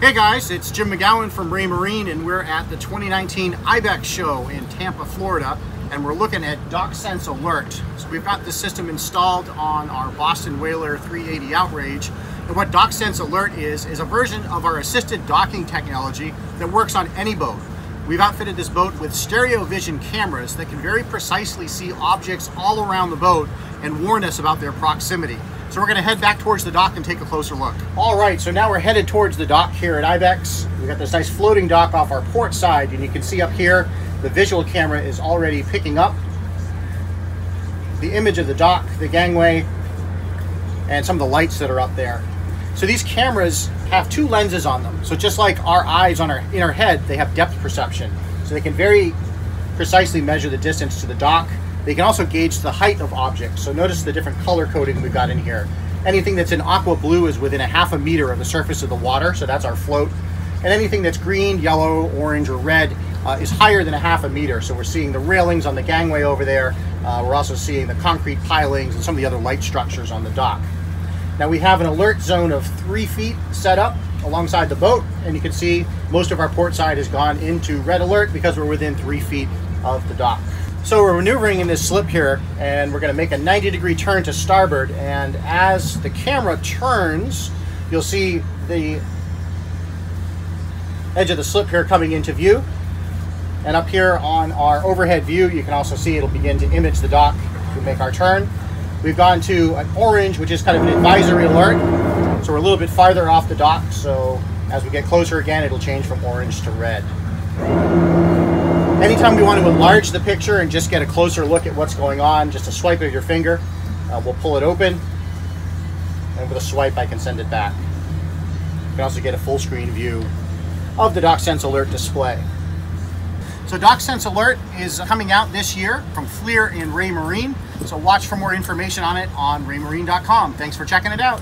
Hey guys, it's Jim McGowan from Raymarine and we're at the 2019 IBEX show in Tampa, Florida and we're looking at DockSense Alert. So we've got the system installed on our Boston Whaler 380 Outrage and what DockSense Alert is, is a version of our assisted docking technology that works on any boat. We've outfitted this boat with stereo vision cameras that can very precisely see objects all around the boat and warn us about their proximity. So we're gonna head back towards the dock and take a closer look. All right, so now we're headed towards the dock here at IBEX. We've got this nice floating dock off our port side, and you can see up here, the visual camera is already picking up the image of the dock, the gangway, and some of the lights that are up there. So these cameras have two lenses on them. So just like our eyes on our in our head, they have depth perception. So they can very precisely measure the distance to the dock they can also gauge the height of objects. So notice the different color coding we've got in here. Anything that's in aqua blue is within a half a meter of the surface of the water, so that's our float. And anything that's green, yellow, orange, or red uh, is higher than a half a meter. So we're seeing the railings on the gangway over there. Uh, we're also seeing the concrete pilings and some of the other light structures on the dock. Now we have an alert zone of three feet set up alongside the boat, and you can see most of our port side has gone into red alert because we're within three feet of the dock. So we're maneuvering in this slip here and we're going to make a 90 degree turn to starboard and as the camera turns you'll see the edge of the slip here coming into view and up here on our overhead view you can also see it'll begin to image the dock to make our turn. We've gone to an orange which is kind of an advisory alert so we're a little bit farther off the dock so as we get closer again it'll change from orange to red. Anytime we want to enlarge the picture and just get a closer look at what's going on, just a swipe of your finger, uh, we'll pull it open, and with a swipe I can send it back. You can also get a full screen view of the DockSense Alert display. So DockSense Alert is coming out this year from FLIR in Raymarine, so watch for more information on it on raymarine.com. Thanks for checking it out.